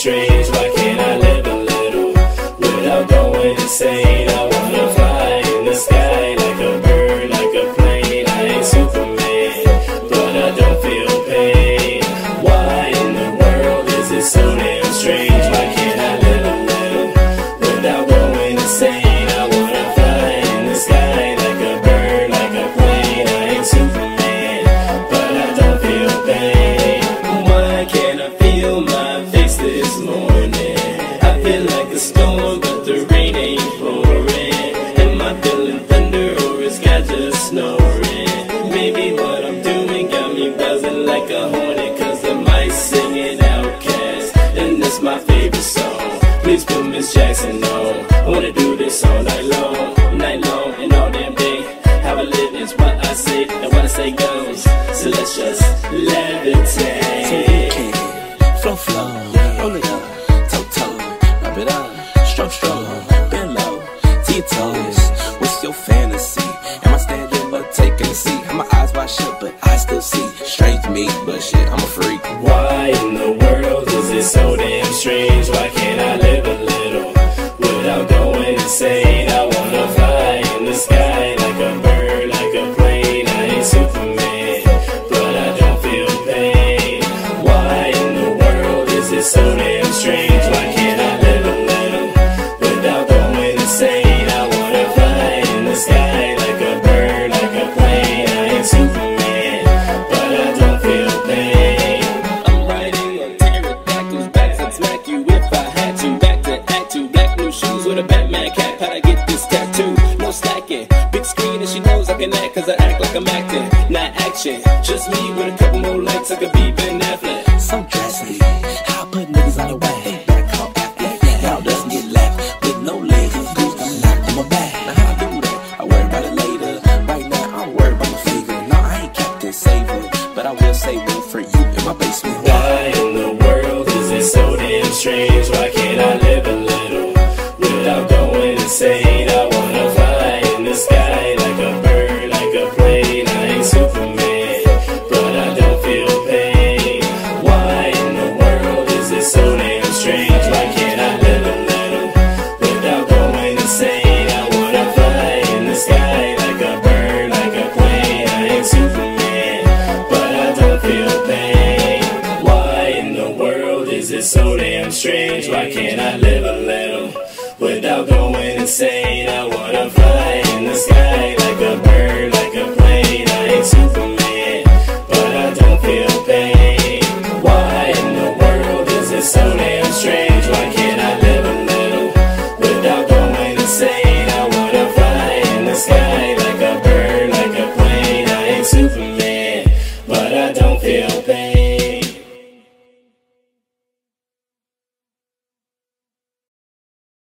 strange. Why can't I live a little without going insane? I wanna fly in the sky like a bird, like a plane. I ain't Superman, but I don't feel pain. Why in the world is it so damn strange? like a hornet Cause the mice singing OutKast And that's my favorite song. Please put Miss Jackson on. I wanna do this all night long Night long and all damn day. How I live is what I say. And what I say goes So let's just levitate. Take it, flow flow Roll it up, toe toe Wrap it up, strong strong my eyes wide shut, but I still see. Strange to me, but shit, I'm a freak. Why in the world is it so damn strange? Why can't I live a little without going insane? I wanna fly in the sky like a bird, like a plane. I ain't Superman, but I don't feel pain. Why in the world is it so damn strange? Why she knows I can act cause I act like I'm acting, not action. Just me with a couple more likes, I could be Ben Affleck. So dressy, how I put niggas on the way. Back home after, y'all doesn't get left with no legs. Goose coming out on my back. Now how I do that? I worry about it later. Right now, I'm worried about my figure. No, I ain't Captain Saver, but I will save one for you in my basement. Why in the world is it so damn strange? Why can't I live a is it so damn strange? Why can't I live a little without going insane? I wanna fly in the sky.